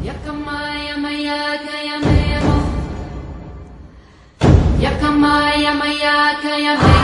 Yakamaya maya kaya maya. Yakamaya maya kaya maya.